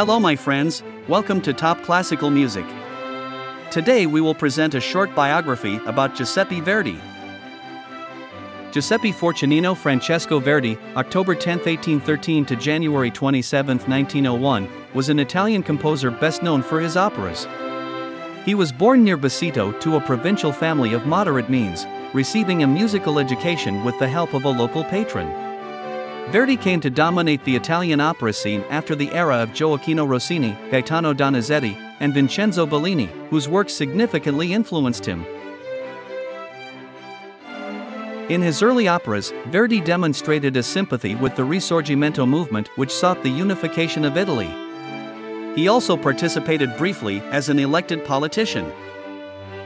Hello, my friends, welcome to Top Classical Music. Today we will present a short biography about Giuseppe Verdi. Giuseppe Fortunino Francesco Verdi, October 10, 1813 to January 27, 1901, was an Italian composer best known for his operas. He was born near Busseto to a provincial family of moderate means, receiving a musical education with the help of a local patron. Verdi came to dominate the Italian opera scene after the era of Gioacchino Rossini, Gaetano Donizetti, and Vincenzo Bellini, whose works significantly influenced him. In his early operas, Verdi demonstrated a sympathy with the Risorgimento movement which sought the unification of Italy. He also participated briefly as an elected politician.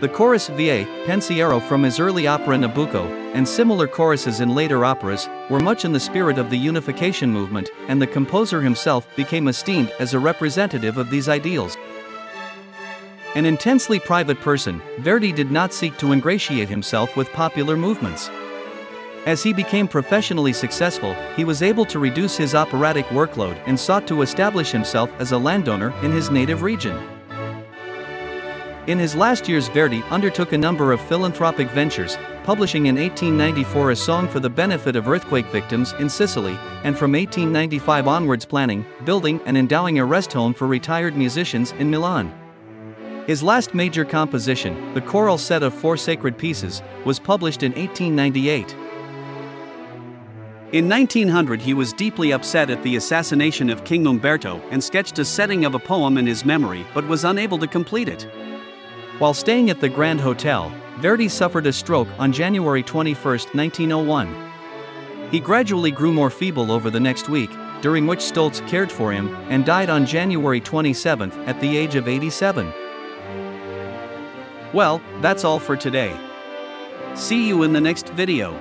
The chorus Va, Pensiero from his early opera Nabucco, and similar choruses in later operas, were much in the spirit of the unification movement, and the composer himself became esteemed as a representative of these ideals. An intensely private person, Verdi did not seek to ingratiate himself with popular movements. As he became professionally successful, he was able to reduce his operatic workload and sought to establish himself as a landowner in his native region. In his last years, Verdi undertook a number of philanthropic ventures, publishing in 1894 a song for the benefit of earthquake victims in Sicily, and from 1895 onwards planning, building, and endowing a rest home for retired musicians in Milan. His last major composition, the choral set of four sacred pieces, was published in 1898. In 1900, he was deeply upset at the assassination of King Umberto and sketched a setting of a poem in his memory but was unable to complete it. While staying at the Grand Hotel, Verdi suffered a stroke on January 21, 1901. He gradually grew more feeble over the next week, during which Stolz cared for him, and died on January 27 at the age of 87. Well, that's all for today. See you in the next video.